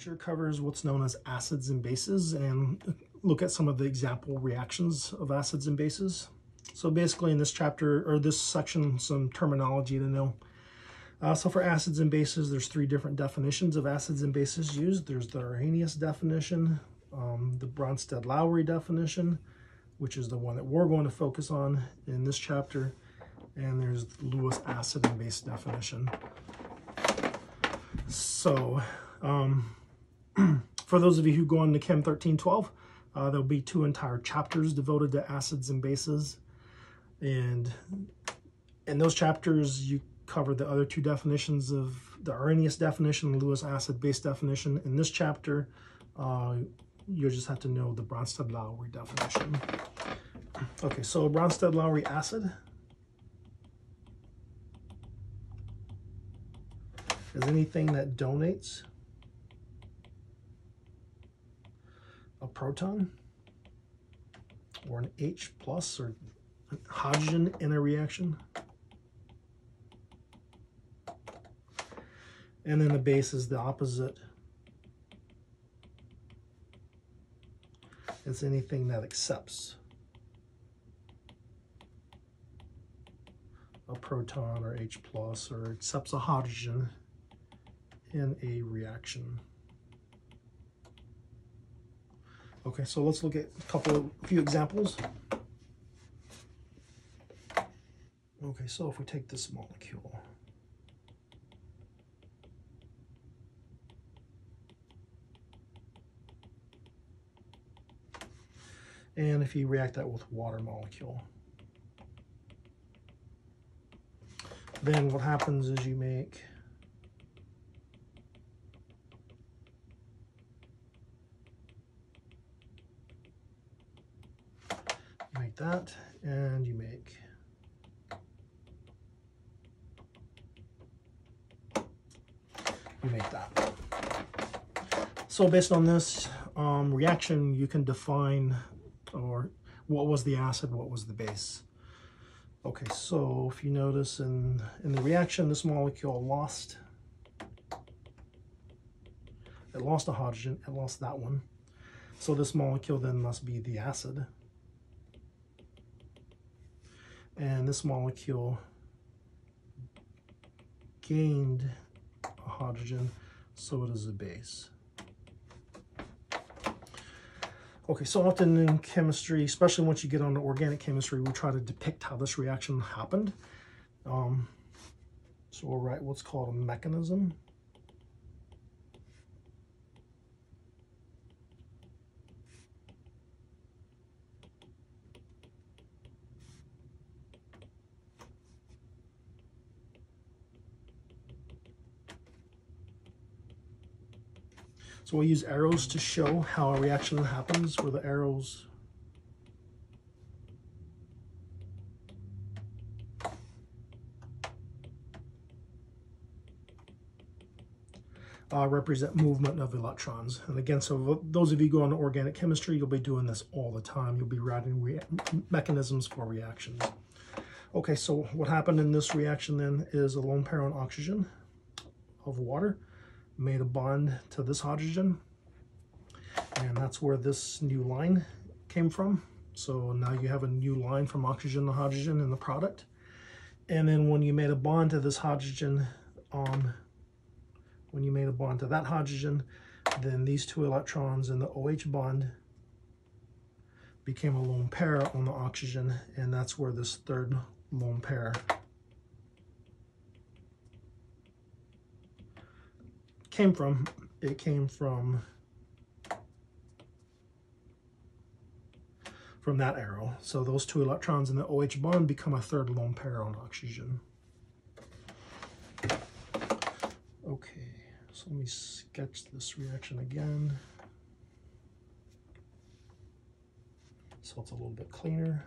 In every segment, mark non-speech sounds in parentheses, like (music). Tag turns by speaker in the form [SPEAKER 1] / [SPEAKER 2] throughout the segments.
[SPEAKER 1] chapter covers what's known as acids and bases and look at some of the example reactions of acids and bases. So basically in this chapter, or this section, some terminology to know. Uh, so for acids and bases, there's three different definitions of acids and bases used. There's the Arrhenius definition, um, the Bronsted-Lowry definition, which is the one that we're going to focus on in this chapter, and there's the Lewis acid and base definition. So um, (clears throat) for those of you who go on to Chem 1312, uh, there'll be two entire chapters devoted to acids and bases. And in those chapters, you cover the other two definitions of the Arrhenius definition, Lewis acid base definition. In this chapter, uh, you just have to know the Bronsted-Lowry definition. Okay, so Bronsted-Lowry acid is anything that donates a proton or an H plus or hydrogen in a reaction. And then the base is the opposite. It's anything that accepts a proton or H plus or accepts a hydrogen in a reaction. Okay, so let's look at a couple of a few examples. Okay, so if we take this molecule, and if you react that with water molecule, then what happens is you make make that and you make you make that. So based on this um, reaction, you can define or what was the acid, what was the base. Okay, so if you notice in, in the reaction, this molecule lost, it lost a hydrogen, it lost that one. So this molecule then must be the acid. And this molecule gained a hydrogen, so it is a base. Okay, so often in chemistry, especially once you get on to organic chemistry, we try to depict how this reaction happened. Um, so we'll write what's called a mechanism. So we'll use arrows to show how a reaction happens where the arrows uh, represent movement of electrons. And again, so those of you go into organic chemistry, you'll be doing this all the time. You'll be writing mechanisms for reactions. Okay, so what happened in this reaction then is a lone pair on oxygen of water made a bond to this hydrogen. And that's where this new line came from. So now you have a new line from oxygen to hydrogen in the product. And then when you made a bond to this hydrogen um, when you made a bond to that hydrogen then these two electrons in the OH bond became a lone pair on the oxygen. And that's where this third lone pair came from. It came from from that arrow. So those two electrons in the OH bond become a third lone pair on oxygen. Okay, so let me sketch this reaction again. So it's a little bit cleaner.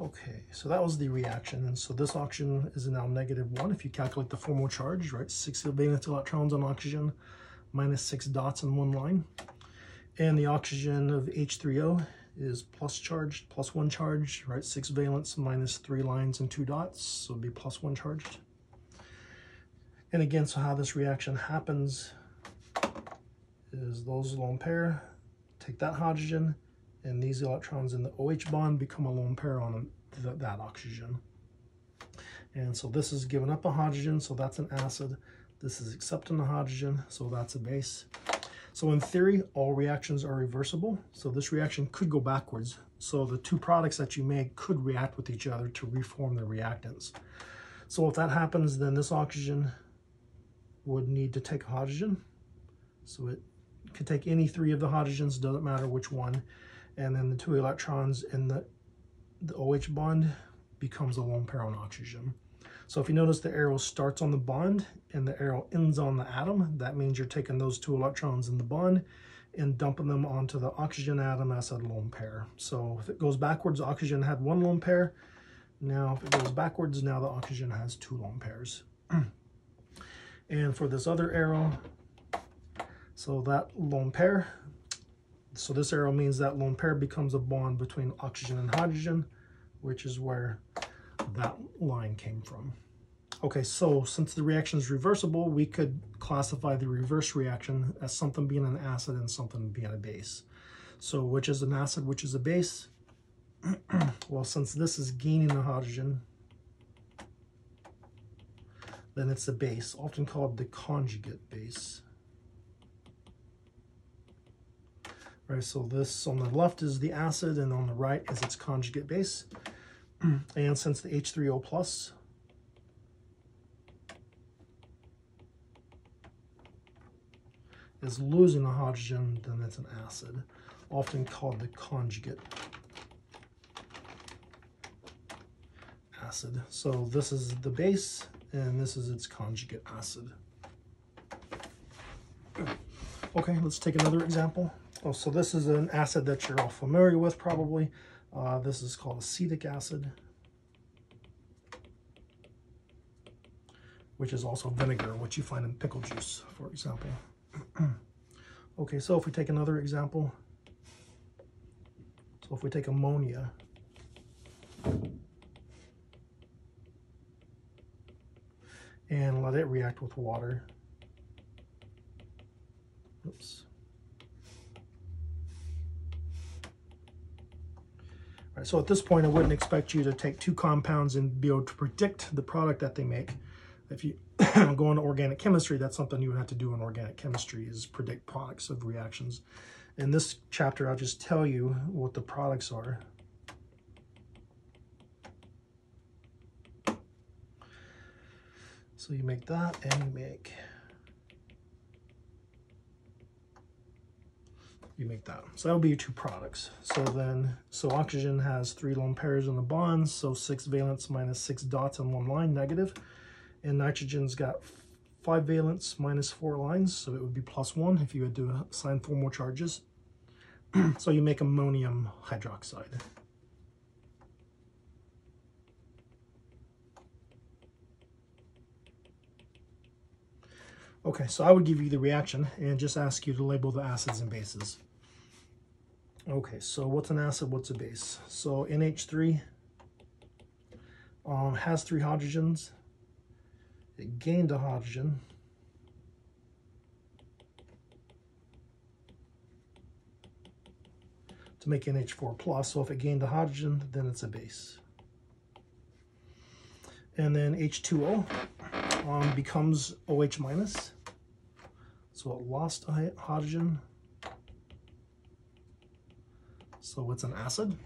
[SPEAKER 1] Okay, so that was the reaction. And so this oxygen is now negative one. If you calculate the formal charge, right, six valence electrons on oxygen, minus six dots in one line. And the oxygen of H3O is plus charged, plus one charge, right? Six valence minus three lines and two dots, so it'd be plus one charged. And again, so how this reaction happens is those lone pair take that hydrogen and these electrons in the OH bond become a lone pair on th that oxygen. And so this is giving up a hydrogen, so that's an acid. This is accepting a hydrogen, so that's a base. So in theory, all reactions are reversible. So this reaction could go backwards. So the two products that you make could react with each other to reform the reactants. So if that happens, then this oxygen would need to take hydrogen. So it could take any three of the hydrogens, doesn't matter which one. And then the two electrons in the, the OH bond becomes a lone pair on oxygen. So if you notice the arrow starts on the bond and the arrow ends on the atom, that means you're taking those two electrons in the bond and dumping them onto the oxygen atom as a lone pair. So if it goes backwards, oxygen had one lone pair. Now if it goes backwards, now the oxygen has two lone pairs. (clears throat) and for this other arrow, so that lone pair, so this arrow means that lone pair becomes a bond between oxygen and hydrogen, which is where that line came from. Okay, so since the reaction is reversible, we could classify the reverse reaction as something being an acid and something being a base. So which is an acid, which is a base? (clears throat) well, since this is gaining a hydrogen, then it's a base, often called the conjugate base. Right, so this on the left is the acid and on the right is its conjugate base. (clears throat) and since the H3O plus is losing a hydrogen, then it's an acid, often called the conjugate acid. So this is the base, and this is its conjugate acid. (clears throat) Okay, let's take another example. Oh, so this is an acid that you're all familiar with probably. Uh, this is called acetic acid, which is also vinegar, which you find in pickle juice, for example. (clears throat) okay, so if we take another example, so if we take ammonia, and let it react with water. Oops. Right, so at this point, I wouldn't expect you to take two compounds and be able to predict the product that they make. If you (coughs) go into organic chemistry, that's something you would have to do in organic chemistry is predict products of reactions. In this chapter, I'll just tell you what the products are. So you make that and you make you make that. So that would be your two products. So then, so oxygen has three lone pairs in the bonds, so six valence minus six dots on one line, negative. And nitrogen's got five valence minus four lines, so it would be plus one if you had to assign formal charges. (clears throat) so you make ammonium hydroxide. Okay, so I would give you the reaction and just ask you to label the acids and bases. Okay, so what's an acid, what's a base? So NH3 um, has three hydrogens. It gained a hydrogen. to make NH4 plus. So if it gained a hydrogen, then it's a base. And then H2O um, becomes OH minus. So it lost a hydrogen, so it's an acid.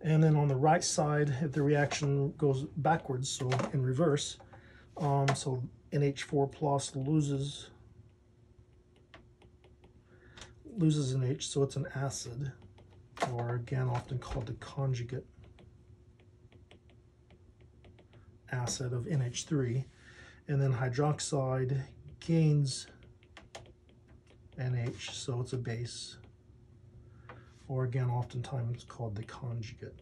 [SPEAKER 1] And then on the right side, if the reaction goes backwards, so in reverse, um, so NH4 plus loses loses an H, so it's an acid, or again often called the conjugate acid of NH3. And then hydroxide gains NH, so it's a base or again, oftentimes called the conjugate.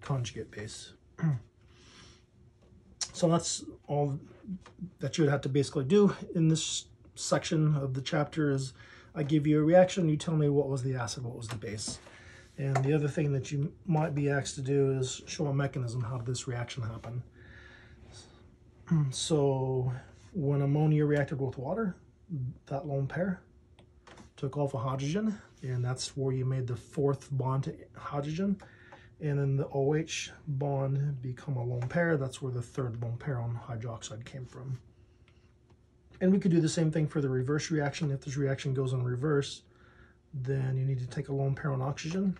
[SPEAKER 1] Conjugate base. (clears throat) so that's all that you would have to basically do in this section of the chapter is I give you a reaction, you tell me what was the acid, what was the base. And the other thing that you might be asked to do is show a mechanism, how did this reaction happen? (clears throat) So when ammonia reacted with water, that lone pair took off a hydrogen, and that's where you made the fourth bond to hydrogen. And then the OH bond become a lone pair. That's where the third lone pair on hydroxide came from. And we could do the same thing for the reverse reaction. If this reaction goes in reverse, then you need to take a lone pair on oxygen,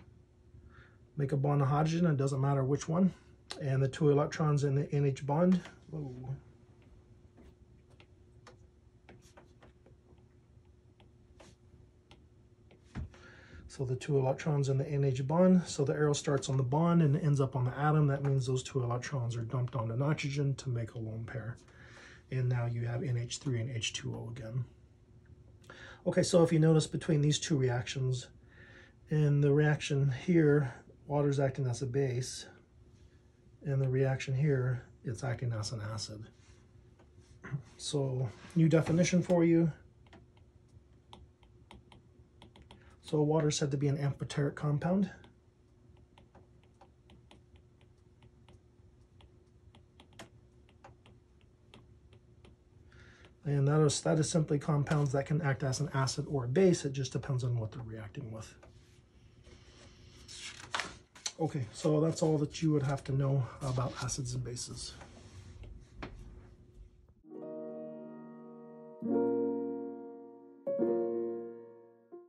[SPEAKER 1] make a bond of hydrogen, it doesn't matter which one, and the two electrons in the NH bond. Whoa. So the two electrons in the NH bond, so the arrow starts on the bond and ends up on the atom. That means those two electrons are dumped onto nitrogen to make a lone pair. And now you have NH3 and H2O again. Okay, so if you notice between these two reactions, in the reaction here, water's acting as a base, and the reaction here, it's acting as an acid. So, new definition for you. So water is said to be an amphoteric compound. And that is, that is simply compounds that can act as an acid or a base. It just depends on what they're reacting with. Okay, so that's all that you would have to know about acids and bases.